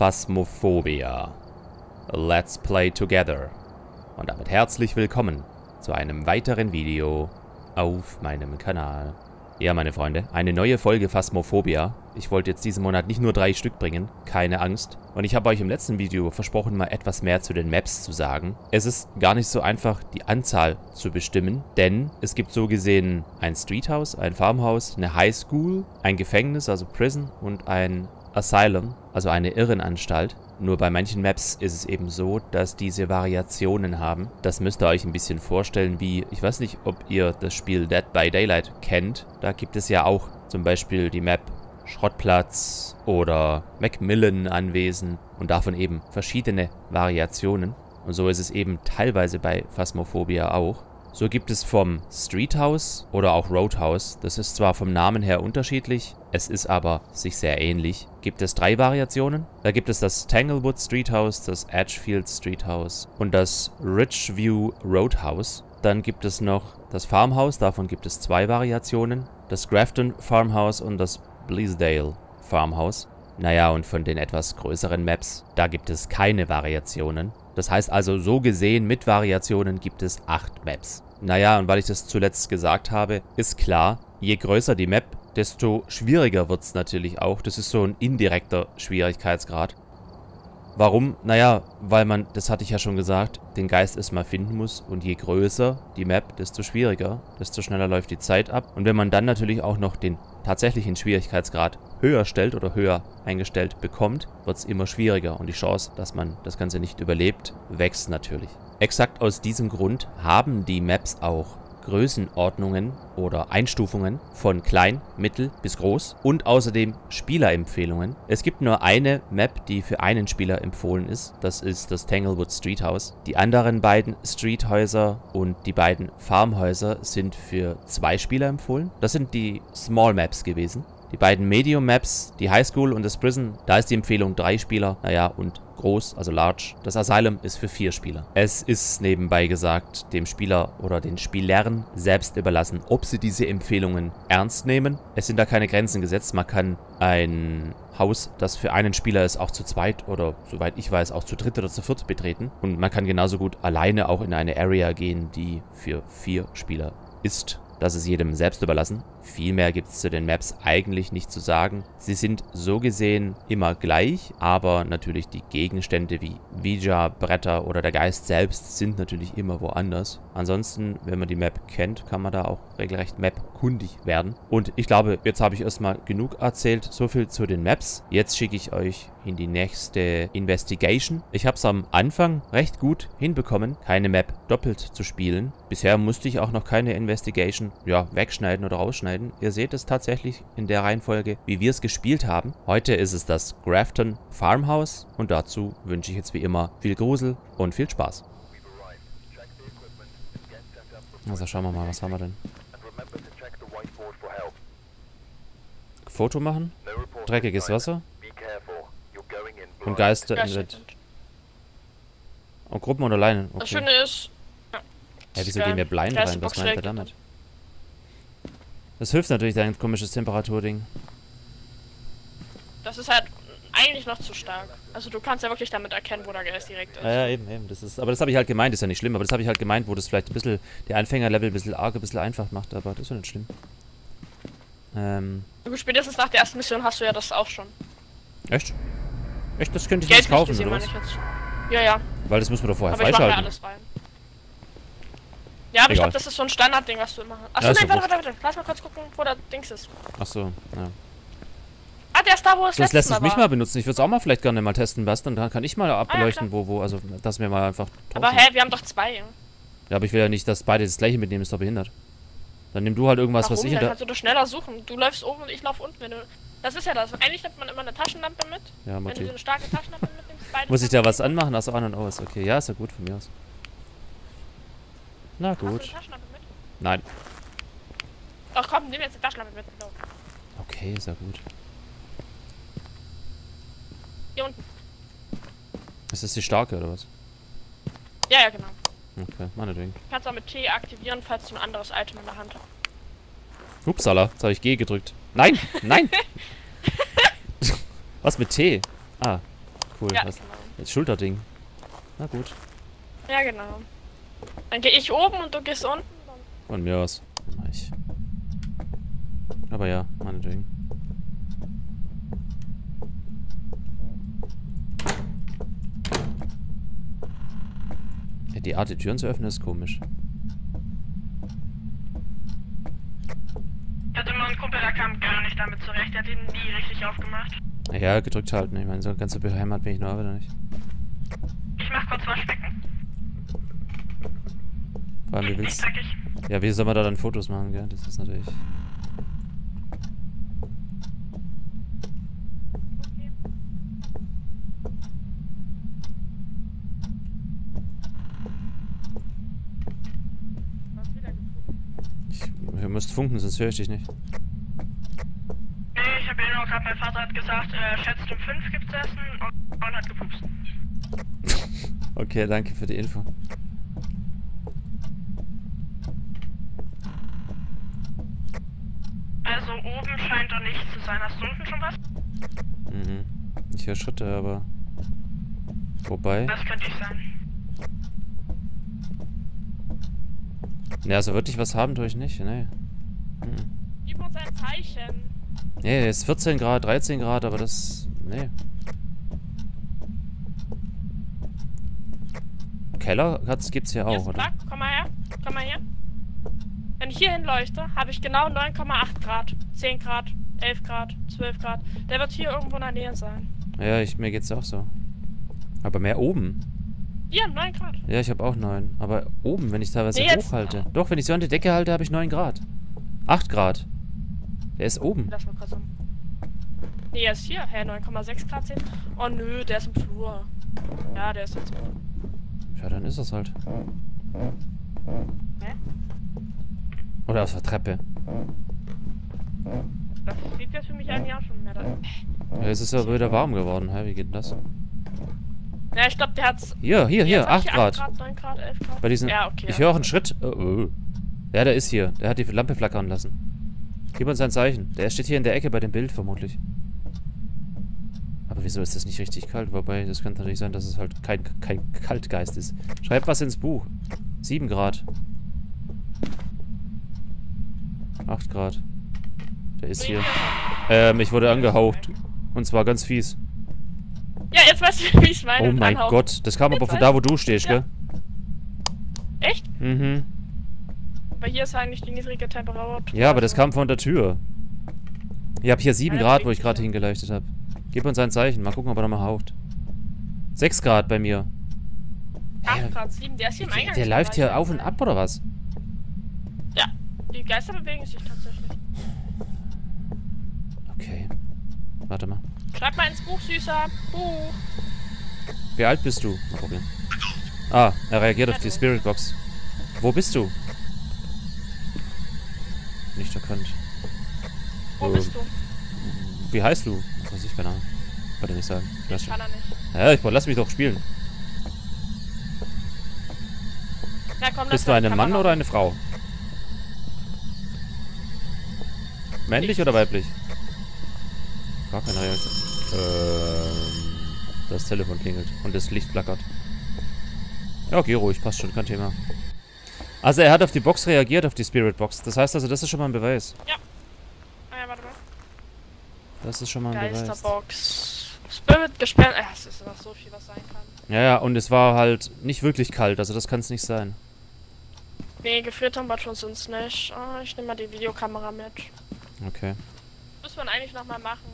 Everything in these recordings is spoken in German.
Phasmophobia. Let's play together. Und damit herzlich willkommen zu einem weiteren Video auf meinem Kanal. Ja, meine Freunde, eine neue Folge Phasmophobia. Ich wollte jetzt diesen Monat nicht nur drei Stück bringen, keine Angst. Und ich habe euch im letzten Video versprochen, mal etwas mehr zu den Maps zu sagen. Es ist gar nicht so einfach, die Anzahl zu bestimmen, denn es gibt so gesehen ein Streethouse, ein Farmhouse, eine High School, ein Gefängnis, also Prison und ein Asylum, also eine Irrenanstalt. Nur bei manchen Maps ist es eben so, dass diese Variationen haben. Das müsst ihr euch ein bisschen vorstellen wie, ich weiß nicht, ob ihr das Spiel Dead by Daylight kennt. Da gibt es ja auch zum Beispiel die Map Schrottplatz oder Macmillan Anwesen und davon eben verschiedene Variationen. Und so ist es eben teilweise bei Phasmophobia auch. So gibt es vom Street House oder auch Roadhouse, das ist zwar vom Namen her unterschiedlich, es ist aber sich sehr ähnlich, gibt es drei Variationen. Da gibt es das Tanglewood Street House, das Edgefield Street House und das Ridgeview Roadhouse. Dann gibt es noch das Farmhouse, davon gibt es zwei Variationen, das Grafton Farmhouse und das Bleasdale Farmhouse. Naja, und von den etwas größeren Maps, da gibt es keine Variationen. Das heißt also, so gesehen mit Variationen gibt es 8 Maps. Naja, und weil ich das zuletzt gesagt habe, ist klar, je größer die Map, desto schwieriger wird es natürlich auch. Das ist so ein indirekter Schwierigkeitsgrad. Warum? Naja, weil man, das hatte ich ja schon gesagt, den Geist erstmal finden muss. Und je größer die Map, desto schwieriger, desto schneller läuft die Zeit ab. Und wenn man dann natürlich auch noch den tatsächlichen Schwierigkeitsgrad höher stellt oder höher eingestellt bekommt, wird es immer schwieriger. Und die Chance, dass man das Ganze nicht überlebt, wächst natürlich. Exakt aus diesem Grund haben die Maps auch Größenordnungen oder Einstufungen von klein, mittel bis groß und außerdem Spielerempfehlungen. Es gibt nur eine Map, die für einen Spieler empfohlen ist. Das ist das Tanglewood Street House. Die anderen beiden Streethäuser und die beiden Farmhäuser sind für zwei Spieler empfohlen. Das sind die Small Maps gewesen. Die beiden Medium Maps, die High School und das Prison, da ist die Empfehlung drei Spieler. Naja, und groß, also large. Das Asylum ist für vier Spieler. Es ist nebenbei gesagt dem Spieler oder den Spielern selbst überlassen, ob sie diese Empfehlungen ernst nehmen. Es sind da keine Grenzen gesetzt. Man kann ein Haus, das für einen Spieler ist, auch zu zweit oder soweit ich weiß auch zu dritt oder zu viert betreten. Und man kann genauso gut alleine auch in eine Area gehen, die für vier Spieler ist. Das ist jedem selbst überlassen. Viel mehr gibt es zu den Maps eigentlich nicht zu sagen. Sie sind so gesehen immer gleich, aber natürlich die Gegenstände wie Ouija, Bretter oder der Geist selbst sind natürlich immer woanders. Ansonsten, wenn man die Map kennt, kann man da auch regelrecht Map-kundig werden. Und ich glaube, jetzt habe ich erstmal genug erzählt. So viel zu den Maps. Jetzt schicke ich euch in die nächste Investigation. Ich habe es am Anfang recht gut hinbekommen, keine Map doppelt zu spielen. Bisher musste ich auch noch keine Investigation ja, wegschneiden oder rausschneiden. Ihr seht es tatsächlich in der Reihenfolge, wie wir es gespielt haben. Heute ist es das Grafton Farmhouse und dazu wünsche ich jetzt wie immer viel Grusel und viel Spaß. Also schauen wir mal, was haben wir denn? Foto machen? Dreckiges Wasser? Und Geister in Red. Und Gruppen oder alleine? Okay. Das Schöne ist... Ja, hey, wieso gehen wir blind rein? Was meint er damit? Das hilft natürlich dein komisches Temperaturding. Das ist halt eigentlich noch zu stark. Also du kannst ja wirklich damit erkennen, wo der Geist direkt ist. Ja, ja eben, eben. Das ist, aber das habe ich halt gemeint, ist ja nicht schlimm, aber das habe ich halt gemeint, wo das vielleicht ein bisschen die Anfängerlevel ein bisschen arg, ein bisschen einfach macht, aber das ist ja nicht schlimm. Ähm. Gut, spätestens nach der ersten Mission hast du ja das auch schon. Echt? Echt, das könnte ich Geld nicht kaufen, oder was? Ja, ja. Weil das muss man doch vorher aber freischalten. Ich alles rein. Ja, aber Egal. ich glaube, das ist so ein Standardding, was du immer hast. Achso, ja, nein, warte, warte, warte. Lass mal kurz gucken, wo der Dings ist. Achso, ja. Ah, der ist da, wo es Das lässt es mich mal benutzen. Ich würde es auch mal vielleicht gerne mal testen, was. Dann kann ich mal ableuchten, ah, ja, wo, wo, also, dass wir mal einfach. Tauschen. Aber hä, wir haben doch zwei. Ja, aber ich will ja nicht, dass beide das gleiche mitnehmen, ist doch behindert. Dann nimm du halt irgendwas, Warum? was ich Dann kannst du doch schneller suchen. Du läufst oben und ich lauf unten, wenn du. Das ist ja das. Eigentlich nimmt man immer eine Taschenlampe mit. Ja, Wenn du so eine starke Taschenlampe mitnimmst, Muss ich da was anmachen? Achso, an und aus. Okay, ja, ist ja gut von mir aus. Na gut. Hast du eine Taschenlampe mit? Nein. Ach komm, nimm jetzt eine Taschenlampe mit. No. Okay, ist ja gut. Hier unten. Ist das die starke oder was? Ja, ja, genau. Okay, meinetwegen. Kannst auch mit T aktivieren, falls du ein anderes Item in der Hand hast. Upsala, jetzt habe ich G gedrückt. Nein, nein! Was mit T? Ah, cool. Ja, Was? genau. Das Schulterding. Na gut. Ja, genau. Dann gehe ich oben und du gehst unten. Von mir aus. Ich. Aber ja, meinetwegen. Die Art, die Türen zu öffnen, ist komisch. Ich hatte immer einen Kumpel, der kam gar nicht damit zurecht. Der hat ihn nie richtig aufgemacht. Ja, gedrückt halten. Ich meine, so ganz so beheimatet bin ich nur wieder nicht. Ich mach kurz Waschbecken. Vor allem, wie willst. Ja, wie soll man da dann Fotos machen, gell? Das ist natürlich... Okay. Was wieder geguckt? Müsst funken, sonst höre ich dich nicht. Nee, ich habe ja nur gerade, mein Vater hat gesagt, äh, schätzt um 5 gibt's Essen und, und hat gepupst. Okay, danke für die Info. Also oben scheint er nicht zu sein. Hast du unten schon was? Mhm. Ich höre Schritte, aber... Wobei... Das könnte ich sein. Ne, also wirklich was haben tue ich nicht, ne. Gib uns ein Zeichen. Nee, ist 14 Grad, 13 Grad, aber das... Nee. Keller gibt's ja Hier auch, oder? Komm mal her. Komm mal her. Wenn ich hier hinleuchte, habe ich genau 9,8 Grad. 10 Grad, 11 Grad, 12 Grad. Der wird hier irgendwo in der Nähe sein. Ja, ich, mir geht's auch so. Aber mehr oben. Hier, 9 Grad. Ja, ich habe auch 9. Aber oben, wenn ich teilweise Nee, hochhalte. Doch, wenn ich so an die Decke halte, habe ich 9 Grad. 8 Grad. Der ist oben. Lass mal kurz um. Nee, er ist hier. Hä, 9,6 Grad 10. Oh nö, der ist im Flur. Ja, der ist jetzt im Flur. Ja, dann ist das halt. Hä? Oder aus der Treppe. Das sieht jetzt für mich eigentlich auch schon mehr da. Ja, es ist ja wieder warm geworden. Hä, wie geht denn das? Ja, ich glaube, der hat's. Hier, hier, hier, Jetzt hab 8 ich Grad. 8 Grad, 9 Grad, 11 Grad. Bei diesen. Ja, okay. Ich höre auch einen Schritt. Oh, oh. Ja, der ist hier. Der hat die Lampe flackern lassen. Gib uns ein Zeichen. Der steht hier in der Ecke bei dem Bild vermutlich. Aber wieso ist das nicht richtig kalt? Wobei, das könnte natürlich sein, dass es halt kein, kein Kaltgeist ist. Schreib was ins Buch. 7 Grad. 8 Grad. Der ist hier. Ähm, ich wurde angehaucht. Und zwar ganz fies. Ja, jetzt weißt du, wie ich meine. Oh mein. Gott. Das kam aber von da, wo du stehst, Ja. gell? Echt? Mhm. Weil hier ist eigentlich die niedrige Temperatur. Ja, aber das kam von der Tür. Ich habe hier 7 Ja, Grad, wo ich gerade hingeleuchtet habe. Gib uns ein Zeichen. Mal gucken, ob er nochmal haucht. 6 Grad bei mir. 8 Hä? Grad 7, der ist hier im Der, Eingang. der läuft hier auf und ab, oder was? Ja, die Geister bewegen sich tatsächlich. Okay. Warte mal. Schreib mal ins Buch, Süßer. Buch. Wie alt bist du? Mal probieren. Ah, er reagiert auf die. Spirit Box. Wo bist du? Nicht erkannt. Wo Ähm, bist du? Wie heißt du? Das weiß ich, keine Ahnung. Wollte nicht sagen. Ich Ich schon. kann er nicht. Ja, ich lass mich doch spielen. Na komm, Bist du eine Mann oder eine Frau? Männlich oder weiblich? Gar keine Reaktion. Ähm, das Telefon klingelt und das Licht flackert. Ja, geh ruhig, passt schon, kein Thema. Also er hat auf die Box reagiert, auf die Spirit Box. Das heißt also, das ist schon mal ein Beweis. Ah ja, warte mal. Das ist schon mal ein Beweis. Geisterbox. Spirit gesperrt. Ja, es ist noch so viel, was sein kann. Ja, ja, und es war halt nicht wirklich kalt, also das kann es nicht sein. Nee, gefriert haben wir schon sonst nicht. Ah, ich nehme mal die Videokamera mit. Okay. Muss man eigentlich nochmal machen.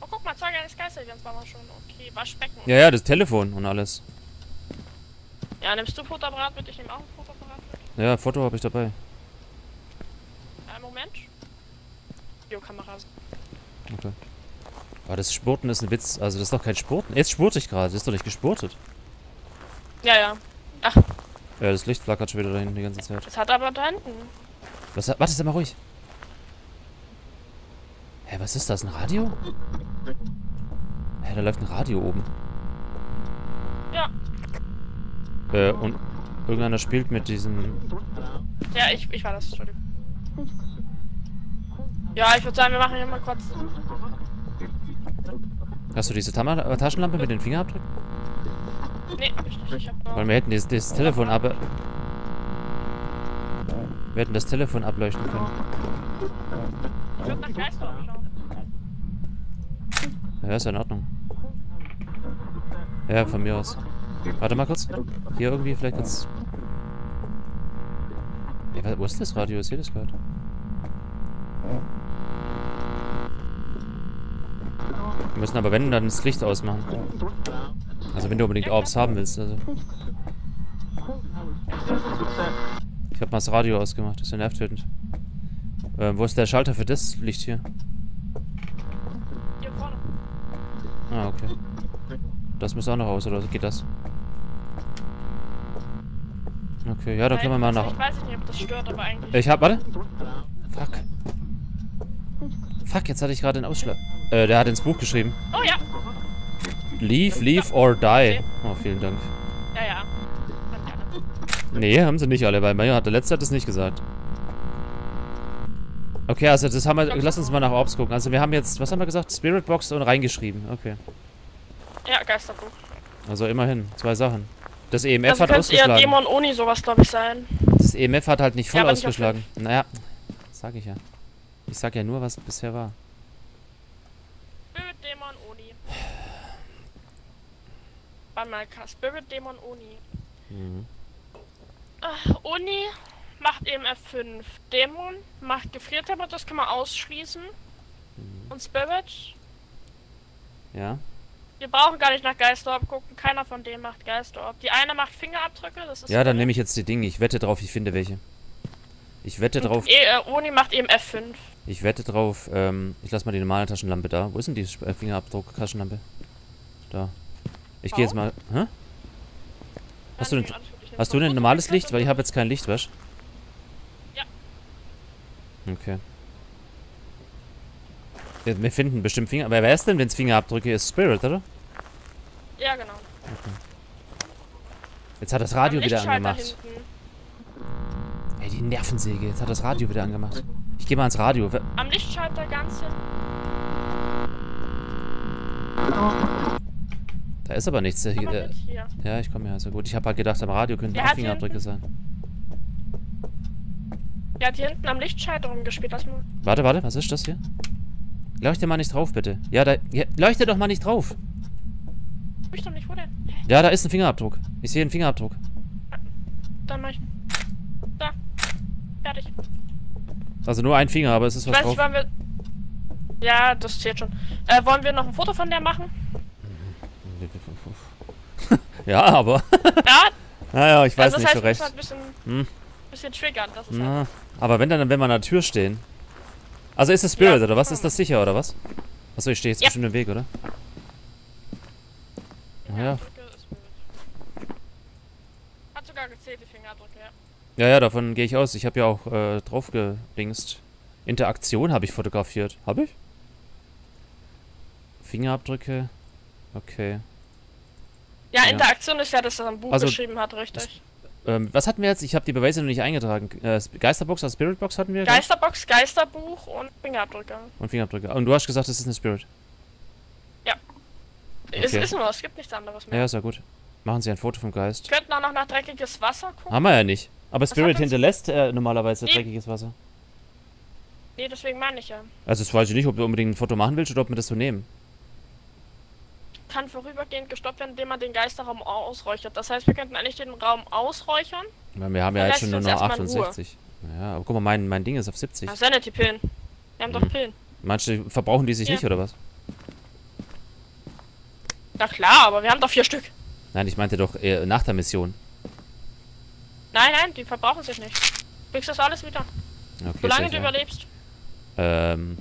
Oh, guck mal, Zeuge eines Geisterevents waren wir schon. Okay, Waschbecken. Ja, ja, das Telefon und alles. Ja, nimmst du Fotoapparat mit? Ich nehme auch ein mit. Ja, Foto habe ich dabei. Einen Moment. Videokamera. Okay. Aber das Spurten ist ein Witz. Also das ist doch kein Spurten. Jetzt spurte ich gerade. Das ist doch nicht gespurtet. Ja, ja. Ja, das Licht flackert schon wieder da hinten die ganze Zeit. Das hat aber da hinten. Was, warte, sei mal ruhig. Hä, was ist das? Ein Radio? Hä, da läuft ein Radio oben. Ja. Äh, und irgendeiner spielt mit diesem... Ja, ich, ich war das. Entschuldigung. Ja, ich würde sagen, wir machen hier mal kurz. Hast du diese Tama äh, Taschenlampe mit den Fingerabdrücken? Nee, hab ich nicht. Ich hab nur... Weil wir hätten das, das Telefon ab... Wir hätten das Telefon ableuchten können. Ich würd nach Geistorf schauen. Ja, ist ja in Ordnung. Ja, von mir aus. Warte mal kurz. Hier irgendwie vielleicht kurz... Wa- wo ist das Radio? Ich sehe das gerade. Wir müssen aber wenn, dann das Licht ausmachen. Also wenn du unbedingt Orbs haben willst, also. Ich habe mal das Radio ausgemacht, das ist ja nervtötend. Ähm, wo ist der Schalter für das Licht hier? Ah, okay. Das muss auch noch aus, oder geht das? Okay, ja, da können wir mal nach... Ich weiß nicht, ob das stört, aber eigentlich... Ich hab, warte. Fuck. Fuck, jetzt hatte ich gerade den Ausschlag. Äh, der hat ins Buch geschrieben. Oh ja. Leave, leave or die. Oh, vielen Dank. Ja, ja. Nee, haben sie nicht alle, weil Meier hat der letzte hat es nicht gesagt. Okay, also das haben wir. Lass uns mal nach Orbs gucken. Also wir haben jetzt, was haben wir gesagt? Spirit Box und reingeschrieben. Okay. Ja, Geisterbuch. Also immerhin, zwei Sachen. Das EMF Also hat könnte eher ausgeschlagen. Dämon Oni sowas, glaube ich, sein. Das EMF hat halt nicht voll Ja, aber nicht ausgeschlagen. naja, sag ich ja. Ich sag ja nur, was bisher war. Spirit Dämon Oni. Warte mal, Spirit Dämon Oni. Mhm. Ah, Oni macht eben F5. Dämon macht Gefriertemper, das kann man ausschließen. Mhm. Und Spirit, Ja. Wir brauchen gar nicht nach Geisterorb gucken. Keiner von denen macht Geisterorb. Die eine macht Fingerabdrücke, das ist. Ja, dann nehme ich jetzt die Dinge. Ich wette drauf, ich finde welche. Ich wette drauf, E äh, Oni macht eben F5. ich wette drauf, ähm, ich lasse mal die normale Taschenlampe da. Wo ist denn die äh, Fingerabdruck-Taschenlampe? Da. Ich gehe jetzt mal, hä? Hast du denn- Hast du denn normales Licht? Weil ich habe jetzt kein Licht, was? Ja. Okay. Ja, wir finden bestimmt Finger. Aber wer ist denn, wenn es Fingerabdrücke ist? Spirit, oder? Ja, genau. Jetzt hat das Radio wieder angemacht. hinten. Ey, die Nervensäge. Jetzt hat das Radio wieder angemacht. Ich gehe mal ans Radio. Am Lichtschalter ganz hinten. Da ist aber nichts. Mal äh, hier. ja, ich komme ja. Also gut. Ich habe halt gedacht, am Radio könnten auch Fingerabdrücke sein. Der hat hier hinten am Lichtschalter rumgespielt. Lass mal. Warte, warte. Was ist das hier? Leuchte mal nicht drauf, bitte. Ja, da. Ja, leuchte doch mal nicht drauf. Hab ich doch nicht, wo denn? Ja, da ist ein Fingerabdruck. Ich sehe einen Fingerabdruck. Dann mach ich. Da. Fertig. Also nur ein Finger, aber es ist Ich was weiß nicht, drauf. wollen wir. Ja, das zählt schon. Äh, wollen wir noch ein Foto von der machen? Ja, aber. Ja, naja, ich weiß also das nicht heißt, so recht. halt ein bisschen, Hm. bisschen triggern. Das ist halt. Na, aber wenn dann, wenn wir an der Tür stehen. Also ist es Spirit, Ja. oder was? Ist das sicher, oder was? Achso, ich stehe jetzt Ja. bestimmt im Weg, oder? Ja. Wild. Hat sogar gezählt, die Fingerabdrücke, ja. Ja, ja, davon gehe ich aus. Ich habe ja auch äh, drauf gedingst. Interaktion habe ich fotografiert. Habe ich? Fingerabdrücke. Okay. Ja, Ja. Interaktion ist ja, dass er ein Buch Also, geschrieben hat, richtig. Ähm, was hatten wir jetzt? Ich habe die Beweise noch nicht eingetragen. Äh, Geisterbox oder Spiritbox hatten wir? gell? Geisterbox, Geisterbuch und Fingerabdrücke. Und Fingerabdrücke. Und du hast gesagt, das ist eine Spirit. Es Okay. ist nur, es gibt nichts anderes mehr. Ja, ist ja gut. Machen Sie ein Foto vom Geist. Wir könnten auch noch nach dreckiges Wasser gucken. Haben wir ja nicht. Aber Spirit hinterlässt äh, normalerweise Nee. dreckiges Wasser. Nee, deswegen meine ich ja. Also das weiß ich nicht, ob du unbedingt ein Foto machen willst oder ob wir das so nehmen. Kann vorübergehend gestoppt werden, indem man den Geisterraum ausräuchert. Das heißt, wir könnten eigentlich den Raum ausräuchern. Weil wir haben ja jetzt schon nur noch erstmal in Ruhe. 68. Ja, aber guck mal, mein, mein Ding ist auf 70. Ach, Sanity-Pillen. Wir haben doch Mhm. Pillen. Manche verbrauchen die sich Ja. nicht, oder was? Na klar, aber wir haben doch vier Stück. Nein, ich meinte doch eher nach der Mission. Nein, nein, die verbrauchen sich nicht. Kriegst das alles wieder. Okay, Solange du überlebst. Ähm.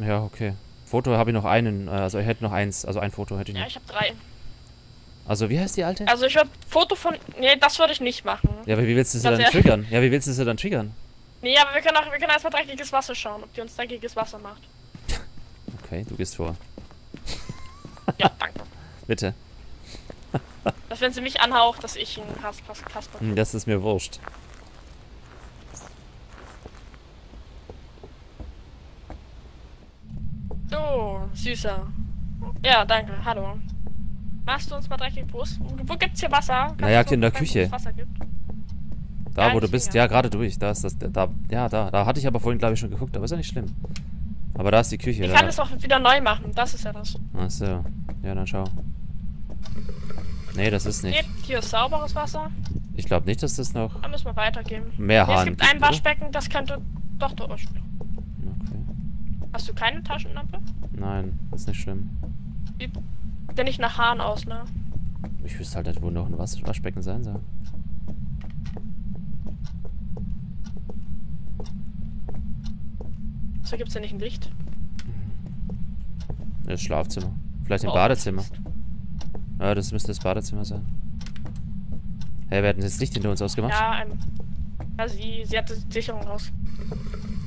Ja, okay. Foto habe ich noch einen, äh, also ich hätte noch eins, also ein Foto hätte ich Ja, noch. ich habe drei. Also wie heißt die alte? Also ich würde Foto von. Nee, das würde ich nicht machen. Ja, aber wie willst du sie dann triggern? Ja, wie willst du sie dann triggern? Nee, aber wir können auch, wir können erstmal dreckiges Wasser schauen, ob die uns dreckiges Wasser macht. Okay, du gehst vor. Ja, danke. Bitte. Dass wenn sie mich anhaucht, dass ich einen Hass Kasper. Hm, Das ist mir wurscht. So, süßer. Ja, danke. Hallo. Machst du uns mal dreckig Brust? Wo gibt's hier Wasser? Kannst Naja, hier in der es Küche. Wasser gibt? Da, Ja, wo du bist, ja, gerade durch. Da ist das, da, ja, da, da hatte ich aber vorhin, glaube ich, schon geguckt, aber ist ja nicht schlimm. Aber da ist die Küche, Ich da. kann es auch wieder neu machen. Das ist ja das. Ach so. Ja, dann schau. Nee, das ist nicht. hier ist sauberes Wasser. Ich glaube nicht, dass das noch Da müssen wir weitergeben. mehr Nee, es Hahn gibt gibt, ein? Waschbecken, das könnte. Doch, doch. Hast du keine Taschenlampe? Nein, ist nicht schlimm. Sieht der nicht nach Hahn aus, ne? Ich wüsste halt nicht, wo noch ein Wasch Waschbecken sein soll. So gibt's ja nicht ein Licht. Das Schlafzimmer. Vielleicht im Oh, Badezimmer. Ja, das müsste das Badezimmer sein. Hä, wir hatten jetzt Licht hinter uns ausgemacht? Ja, ähm. Ja, sie, sie hatte die Sicherung raus.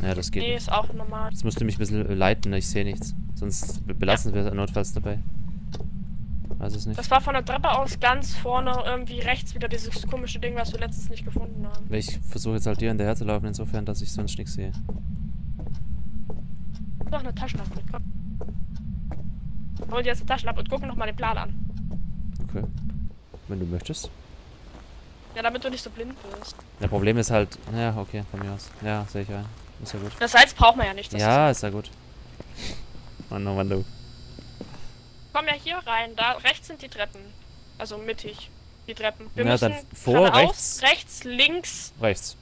Ja, das geht Nee, nicht. ist auch normal. Das musst du mich ein bisschen leiten, ich sehe nichts. Sonst be- belassen wir notfalls dabei. Weiß es nicht. Das war von der Treppe aus ganz vorne irgendwie rechts wieder dieses komische Ding, was wir letztens nicht gefunden haben. Ich versuche jetzt halt dir hinterher zu laufen, insofern, dass ich sonst nichts sehe. Noch eine Taschenlampe mit, komm. Hol dir jetzt eine Taschenlampe und guck noch mal den Plan an. Okay. Wenn du möchtest. Ja, damit du nicht so blind wirst. Das Problem ist halt. Ja, okay, von mir aus. Ja, sehe ich ein. Ist ja gut. Das Salz braucht man ja nicht. Ja, ist ja gut. Mann, oh Mann, du. Komm ja hier rein. Da rechts sind die Treppen. Also mittig. Die Treppen. Wir Ja, müssen dann vor, rechts. rechts, links. Rechts.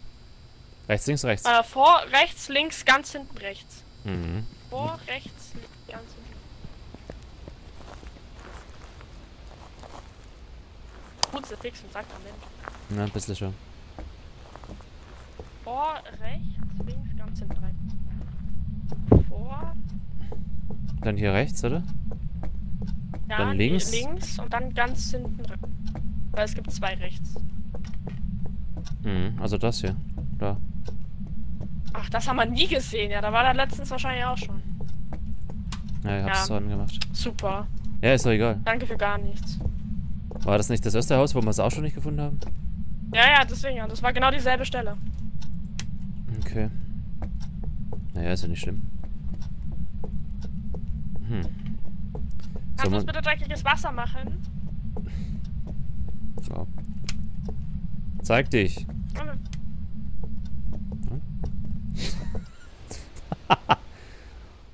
Rechts, links, rechts. Äh, vor, rechts, links, ganz hinten rechts. Mhm. Vor, rechts, links, ganz hinten. Gut, sie fix und sagt am Ende. Ja, ein bisschen schon. Vor, rechts, hinten rein. Vor, Dann hier rechts, oder? ja, Dann links? links und dann ganz hinten. Weil es gibt zwei rechts. Mhm. Also das hier. Da. Ach, das haben wir nie gesehen. Ja, da war der letztens wahrscheinlich auch schon. Ja, ich hab's Ja. so angemacht. Super. Ja, ist doch egal. Danke für gar nichts. War das nicht das erste Haus, wo wir es auch schon nicht gefunden haben? Ja, ja, deswegen ja. Das war genau dieselbe Stelle. Okay. Naja, ist ja nicht schlimm. Hm. Kannst du uns bitte dreckiges Wasser machen? So. Zeig dich.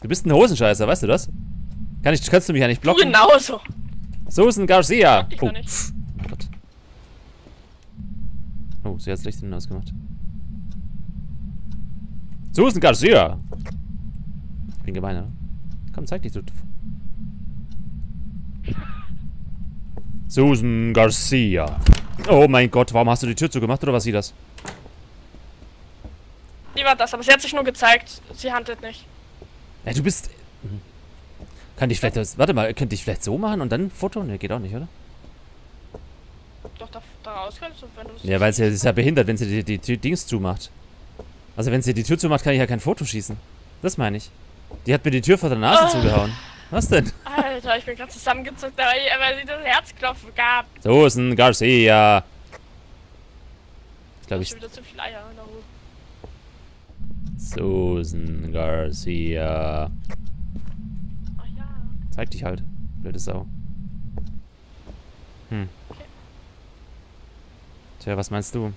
Du bist ein Hosenscheißer, weißt du das? Kann ich, kannst du mich ja nicht blocken? genauso. Susan Garcia. Ich Oh. nicht. Mein Gott. Oh, sie hat das Licht hinten ausgemacht. Susan Garcia. Ich bin gemein, oder? Komm, zeig dich, du. Susan Garcia. Oh mein Gott, warum hast du die Tür zugemacht oder was sieht das? Die war das, aber sie hat sich nur gezeigt. Sie handelt nicht. Ja, du bist. Mhm. Kann ich vielleicht. Warte mal, könnte ich vielleicht so machen und dann ein Foto? Ne, geht auch nicht, oder? Doch, da, da raus kannst du, wenn du. Ja, weil sie ist ja behindert, wenn sie die, die, Tür Dings zumacht. Also wenn sie die Tür zumacht, kann ich ja kein Foto schießen. Das meine ich. Die hat mir die Tür vor der Nase Ah. zugehauen. Was denn? Alter, ich bin gerade zusammengezuckt, weil, sie das Herzklopfen gab. Susan Garcia. Ich glaube, ich. Wieder zu viel Eier in der Hose. Susan Garcia. Ach ja. Zeig dich halt. Blöde Sau. Hm. Okay. Tja, was meinst du?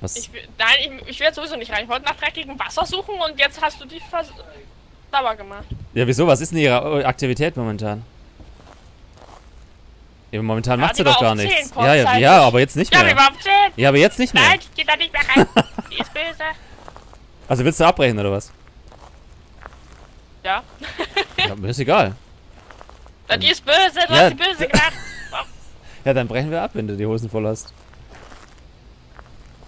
Was? Ich nein, ich, ich werde sowieso nicht rein. Ich wollte nach dreckigem Wasser suchen und jetzt hast du die vers sauber gemacht. Ja, wieso? Was ist denn ihre Aktivität momentan? Ja, momentan Ja, macht sie doch gar nichts. Ja, ja, kurzzeitig. ja, aber jetzt nicht Ja, mehr. waren auf 10. Ja, aber jetzt nicht mehr. Nein, ich geh da nicht mehr rein. die ist böse. Also willst du abbrechen oder was? Ja. Ja, mir ist egal. Na, die ist böse, du Ja, hast die böse gemacht. Ja, dann brechen wir ab, wenn du die Hosen voll hast.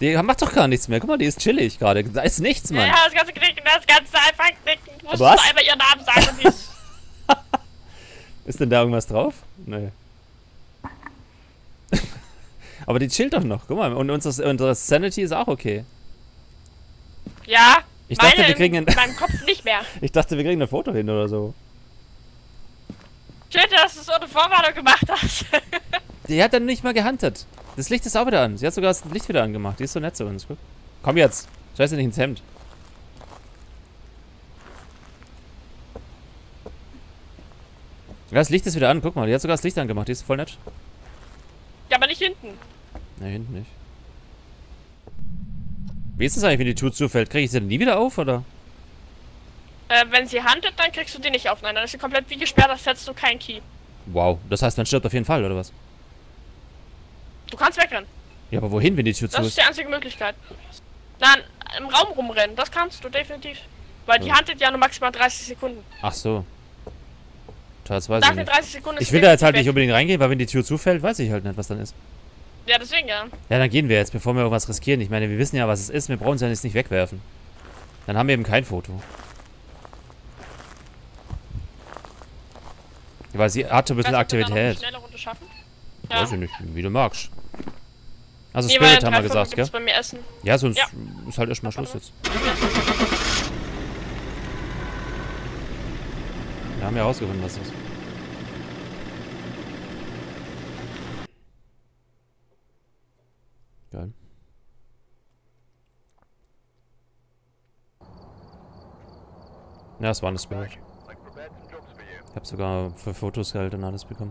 Die macht doch gar nichts mehr. Guck mal, die ist chillig gerade. Da ist nichts, Mann. Ja, das ganze Knicken, das ganze einfach knicken. Du musst Was? einmal ihren Namen sagen und ist... Ist denn da irgendwas drauf? Nö. Aber die chillt doch noch. Guck mal, und unsere, unsere Sanity ist auch okay. Ja, Ich dachte, wir kriegen ein- in meinem Kopf nicht mehr. Ich dachte, wir kriegen ein Foto hin oder so. Schön, dass du so eine Vorwarnung gemacht hast. Die hat dann nicht mal gehuntet. Das Licht ist auch wieder an. Sie hat sogar das Licht wieder angemacht. Die ist so nett zu uns. Guck. Komm jetzt. Scheiß dir nicht ins Hemd. Ja, das Licht ist wieder an. Guck mal, die hat sogar das Licht angemacht. Die ist voll nett. Ja, aber nicht hinten. Ne, hinten nicht. Wie ist es eigentlich, wenn die Tür zufällt? Kriege ich sie dann nie wieder auf, oder? Äh, wenn sie handelt, dann kriegst du die nicht auf. Nein, dann ist sie komplett wie gesperrt, da setzt du keinen Key. Wow. Das heißt, man stirbt auf jeden Fall, oder was? Du kannst wegrennen. Ja, aber wohin, wenn die Tür zu Das ist ist? die einzige Möglichkeit. Nein, im Raum rumrennen, das kannst du definitiv. Weil die Ja. handelt ja nur maximal 30 Sekunden. Ach so. Das weiß Nach ich den nicht. 30 Sekunden ist Ich will da jetzt halt definitiv nicht unbedingt reingehen, weil wenn die Tür zufällt, weiß ich halt nicht, was dann ist. weg. Ja, deswegen ja. Ja, dann gehen wir jetzt, bevor wir irgendwas riskieren. Ich meine, wir wissen ja, was es ist. Wir brauchen es ja jetzt nicht wegwerfen. Dann haben wir eben kein Foto. Weil sie hat so ein bisschen Aktivität. Weiß ich nicht, wie du magst. Also Nee, Spirit haben wir gesagt, gell? bei mir Essen. Ja, sonst Ja. ist halt erstmal Schluss jetzt. Wir haben ja rausgefunden, was das ist. Geil. Ja, es war eine Spirit. Ich habe sogar für Fotos Geld und alles bekommen.